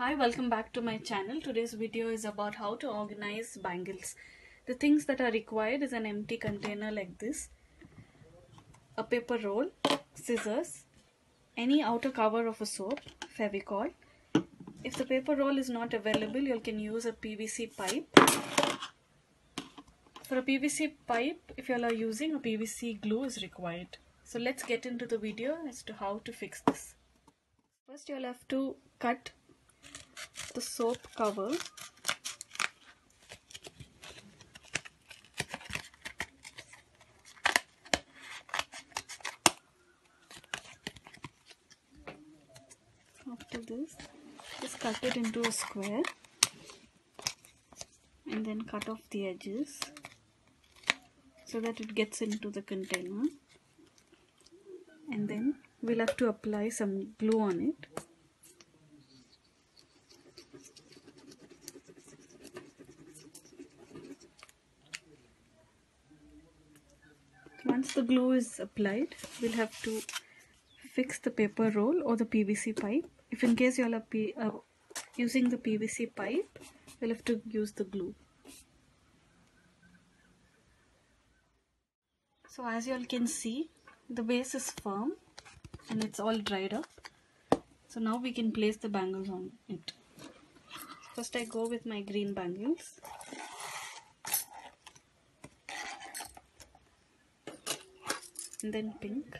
Hi, welcome back to my channel. Today's video is about how to organize bangles. The things that are required is an empty container like this, a paper roll, scissors, any outer cover of a soap, Fevicol. If the paper roll is not available, you can use a PVC pipe. For a PVC pipe, if you are using a PVC glue is required. So let's get into the video as to how to fix this. First you'll have to cut the soap cover. After this just cut it into a square and then cut off the edges so that it gets into the container. And then we'll have to apply some glue on it once the glue is applied we'll have to fix the paper roll or the PVC pipe. If in case y'all are uh, using the PVC pipe we'll have to use the glue. So as you all can see the base is firm and it's all dried up. So now we can place the bangles on it. First I go with my green bangles and then pink.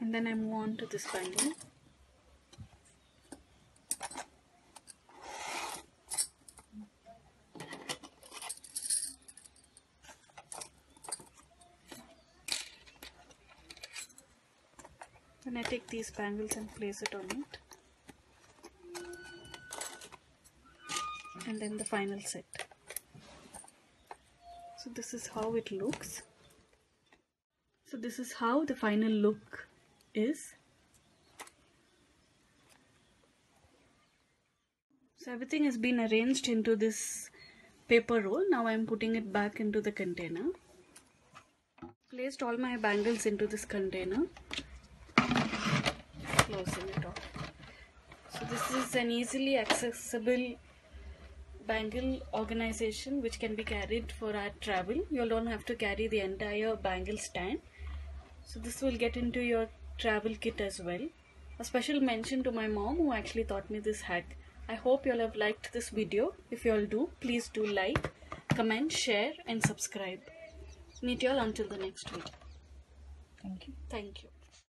And then I move on to this bangle then I take these bangles and place it on it and then the final set. So this is how it looks. So this is how the final look is. So everything has been arranged into this paper roll. Now I'm putting it back into the container. Placed all my bangles into this container. Closing it off. So this is an easily accessible bangle organization which can be carried for our travel. You don't have to carry the entire bangle stand. So this will get into your travel kit as well. A special mention to my mom who actually taught me this hack. I hope you all have liked this video. If you all do please do like comment share and subscribe. Meet you all until the next video. Thank you. thank you